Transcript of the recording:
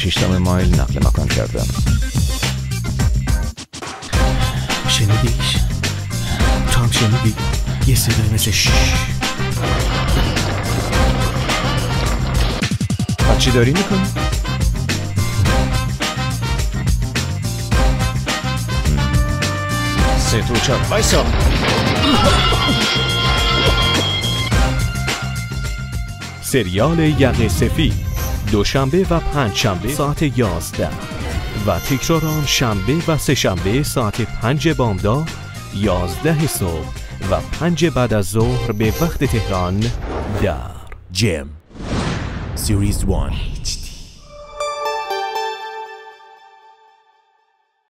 شیشتم مایل نقل مکان کردم شنیدیش؟ تو هم شنیدی؟ یه صدای مثل شش چی داری می‌کنی؟ سه تو چهار وایسا سریال یقه سفید دوشنبه و پنجشنبه ساعت 11 و تکرار آن شنبه و سهشنبه ساعت پنج بامداد یازده صبح و پنج بعد از ظهر به وقت تهران در جم. سیریز 1